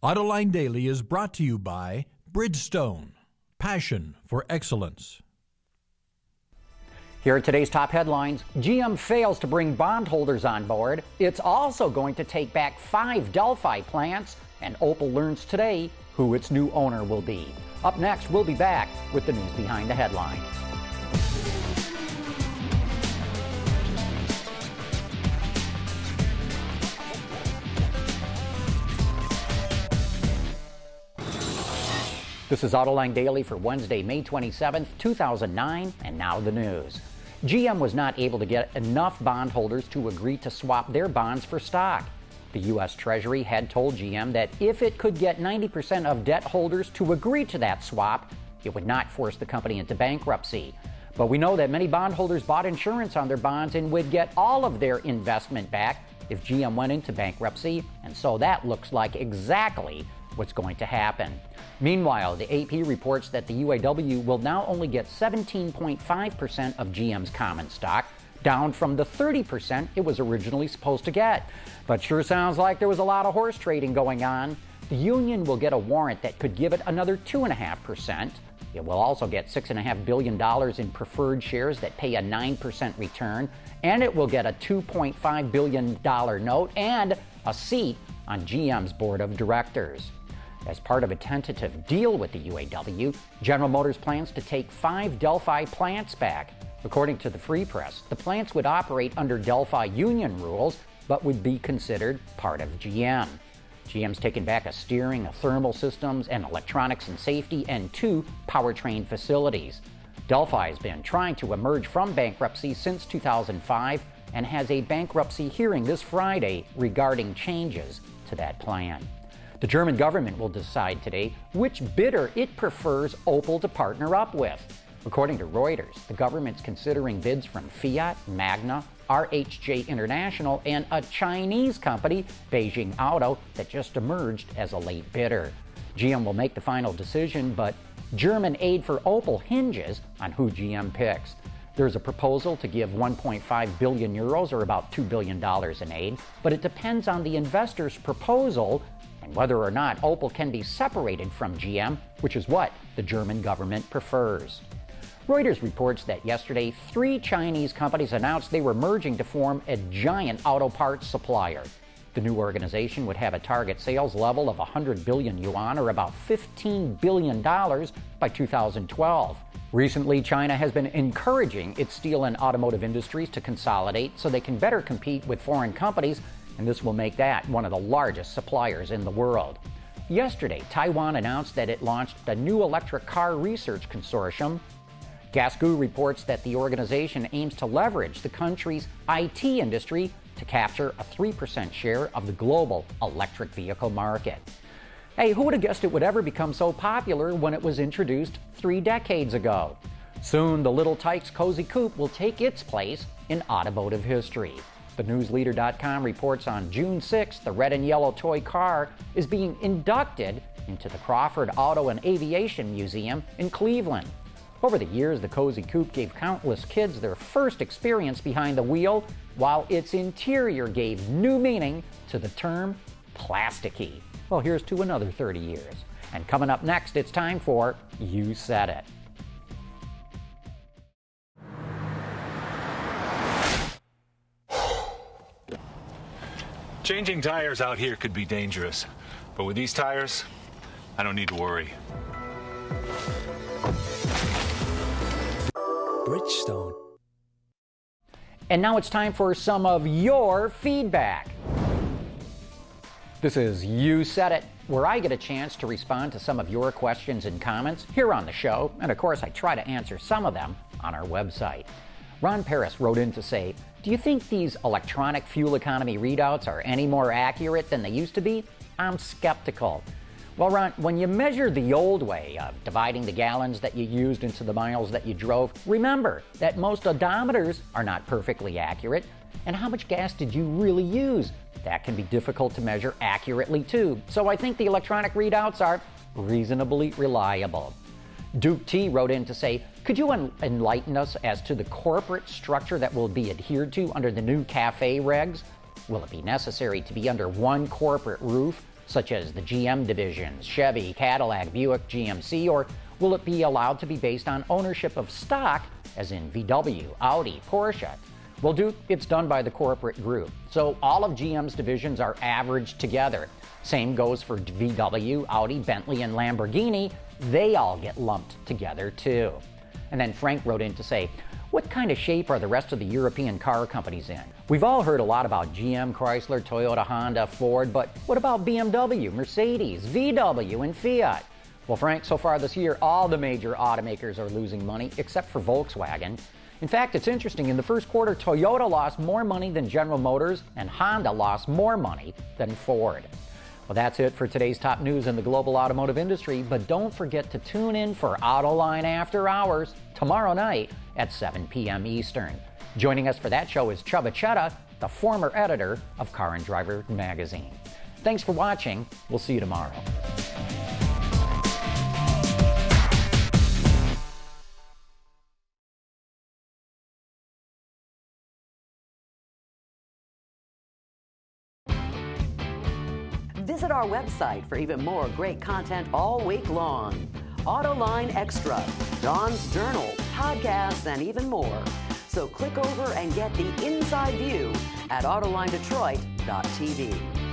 Autoline Daily is brought to you by Bridgestone, passion for excellence. Here are today's top headlines GM fails to bring bondholders on board. It's also going to take back five Delphi plants, and Opel learns today who its new owner will be. Up next, we'll be back with the news behind the headlines. This is Autoline Daily for Wednesday, May 27th, 2009, and now the news. GM was not able to get enough bondholders to agree to swap their bonds for stock. The U.S. Treasury had told GM that if it could get 90% of debt holders to agree to that swap, it would not force the company into bankruptcy. But we know that many bondholders bought insurance on their bonds and would get all of their investment back if GM went into bankruptcy, and so that looks like exactly what's going to happen. Meanwhile, the AP reports that the UAW will now only get 17.5% of GM's common stock, down from the 30% it was originally supposed to get. But sure sounds like there was a lot of horse trading going on. The union will get a warrant that could give it another 2.5%. It will also get $6.5 billion in preferred shares that pay a 9% return, and it will get a $2.5 billion note and a seat on GM's board of directors. As part of a tentative deal with the UAW, General Motors plans to take five Delphi plants back. According to the Free Press, the plants would operate under Delphi union rules, but would be considered part of GM. GM's taken back a steering, a thermal systems, and electronics and safety, and two powertrain facilities. Delphi has been trying to emerge from bankruptcy since 2005 and has a bankruptcy hearing this Friday regarding changes to that plan. The German government will decide today which bidder it prefers Opel to partner up with. According to Reuters, the government's considering bids from Fiat, Magna, RHJ International, and a Chinese company, Beijing Auto, that just emerged as a late bidder. GM will make the final decision, but German aid for Opel hinges on who GM picks. There's a proposal to give 1.5 billion euros, or about $2 billion in aid, but it depends on the investor's proposal and whether or not Opel can be separated from GM, which is what the German government prefers. Reuters reports that yesterday, three Chinese companies announced they were merging to form a giant auto parts supplier. The new organization would have a target sales level of 100 billion yuan, or about $15 billion, by 2012. Recently, China has been encouraging its steel and automotive industries to consolidate so they can better compete with foreign companies and this will make that one of the largest suppliers in the world. Yesterday, Taiwan announced that it launched a new electric car research consortium. Gasgoo reports that the organization aims to leverage the country's IT industry to capture a 3% share of the global electric vehicle market. Hey, who would have guessed it would ever become so popular when it was introduced three decades ago? Soon, the Little Tikes Cozy Coupe will take its place in automotive history. TheNewsLeader.com reports on June 6th, the red and yellow toy car is being inducted into the Crawford Auto and Aviation Museum in Cleveland. Over the years, the Cozy Coupe gave countless kids their first experience behind the wheel, while its interior gave new meaning to the term plasticky. Well, here's to another 30 years. And coming up next, it's time for You Said It. Changing tires out here could be dangerous, but with these tires, I don't need to worry. Bridgestone. And now it's time for some of your feedback. This is You Said It, where I get a chance to respond to some of your questions and comments here on the show. And of course, I try to answer some of them on our website. Ron Paris wrote in to say, Do you think these electronic fuel economy readouts are any more accurate than they used to be? I'm skeptical. Well, Ron, when you measure the old way of dividing the gallons that you used into the miles that you drove, remember that most odometers are not perfectly accurate. And how much gas did you really use? That can be difficult to measure accurately, too. So I think the electronic readouts are reasonably reliable. Duke T wrote in to say, Could you enlighten us as to the corporate structure that will be adhered to under the new CAFE regs? Will it be necessary to be under one corporate roof such as the GM divisions, Chevy, Cadillac, Buick, GMC, or will it be allowed to be based on ownership of stock, as in VW, Audi, Porsche? Well, Duke, it's done by the corporate group. So all of GM's divisions are averaged together. Same goes for VW, Audi, Bentley, and Lamborghini. They all get lumped together too. And then Frank wrote in to say, what kind of shape are the rest of the European car companies in? We've all heard a lot about GM, Chrysler, Toyota, Honda, Ford, but what about BMW, Mercedes, VW, and Fiat? Well, Frank, so far this year, all the major automakers are losing money except for Volkswagen. In fact, it's interesting. In the first quarter, Toyota lost more money than General Motors, and Honda lost more money than Ford. Well, that's it for today's top news in the global automotive industry, but don't forget to tune in for Autoline After Hours tomorrow night at 7 p.m. Eastern. Joining us for that show is Csaba Csere, the former editor of Car and Driver magazine. Thanks for watching. We'll see you tomorrow. Visit our website for even more great content all week long. Autoline Extra, Don's Journal, podcasts, and even more. So click over and get the inside view at AutolineDetroit.tv.